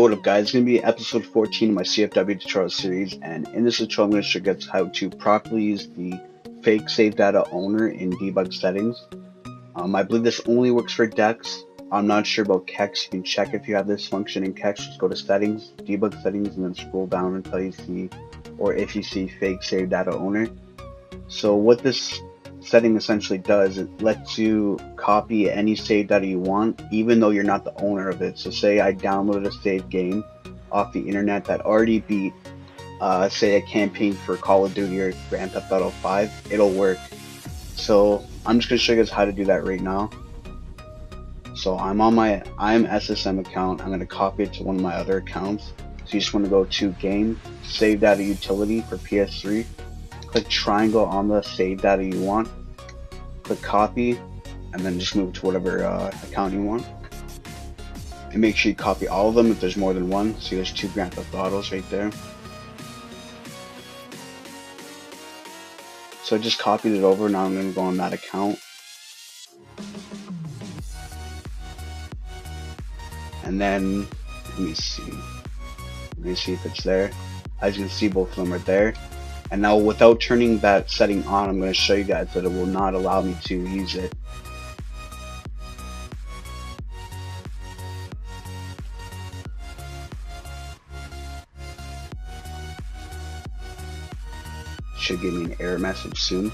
what up guys, it's going to be episode 14 of my CFW tutorial series and in this tutorial I'm going to show you guys how to properly use the fake save data owner in debug settings. Um, I believe this only works for DEX. I'm not sure about CEX, you can check if you have this function in CEX, just go to settings, debug settings and then scroll down until you see, or if you see fake save data owner. So what this setting essentially does, it lets you copy any save data you want, even though you're not the owner of it. So say I downloaded a save game off the internet that already beat, uh, say a campaign for Call of Duty or Grand Theft Auto 5, it'll work. So I'm just gonna show you guys how to do that right now. So I'm on my I'm SSM account. I'm gonna copy it to one of my other accounts. So you just want to go to Game, Save Data Utility for PS3 click triangle on the save data you want, click copy, and then just move to whatever uh, account you want. And make sure you copy all of them if there's more than one. See there's two Grand Theft Autos right there. So I just copied it over, now I'm going to go on that account. And then, let me see. Let me see if it's there. As you can see, both of them are there. And now without turning that setting on, I'm going to show you guys that it will not allow me to use it. Should give me an error message soon.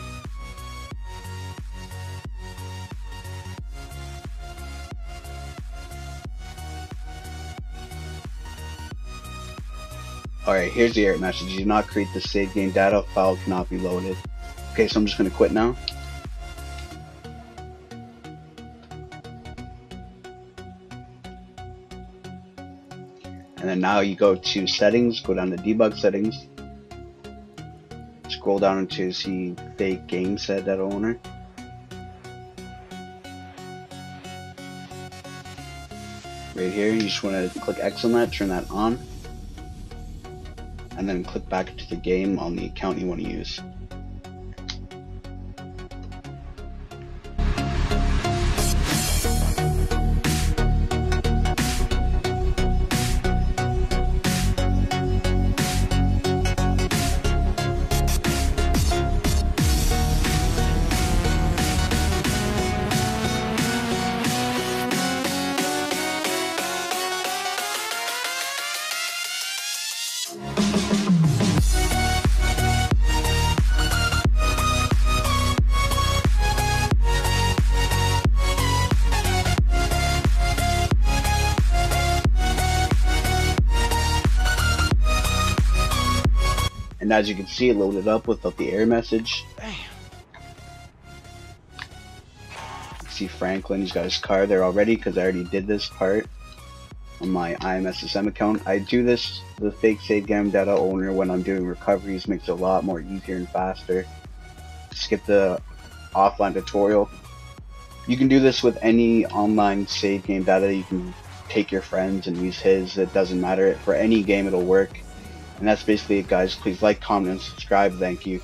Alright, here's the error message. You do not create the save game data file cannot be loaded. Okay, so I'm just going to quit now. And then now you go to settings, go down to debug settings, scroll down to see fake game set data owner. Right here, you just want to click X on that, turn that on and then click back to the game on the account you want to use. And as you can see, it loaded up without the error message. Damn. See Franklin, he's got his car there already because I already did this part on my IMSSM account. I do this, the fake save game data owner when I'm doing recoveries makes it a lot more easier and faster. Skip the offline tutorial. You can do this with any online save game data. You can take your friends and use his. It doesn't matter. For any game it'll work. And that's basically it guys. Please like, comment, and subscribe. Thank you.